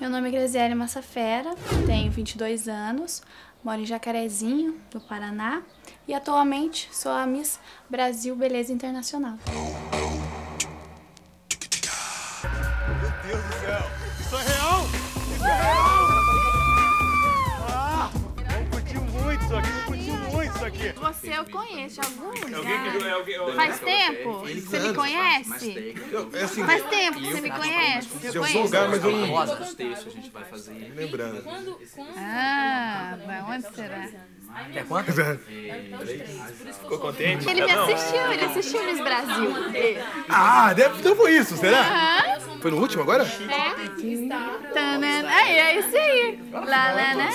Meu nome é Graziele Massafera, tenho 22 anos, moro em Jacarezinho, no Paraná, e atualmente sou a Miss Brasil Beleza Internacional. Meu Deus do céu! Aqui. Você eu conheço alguns que é Faz tempo? Você me conhece? É assim, Faz tempo que você me conhece? Eu conheço. lugar, mas eu não dos textos a gente vai fazer. lembrando. Ah, onde será? Quer quantas? Ficou contente? Ele me Ah, assistiu, ele assistiu Miss Brasil. Ah, deve, então foi isso, será? Aham. Foi no último agora? Tanana. Aí, é isso aí. Lá, lá, lá.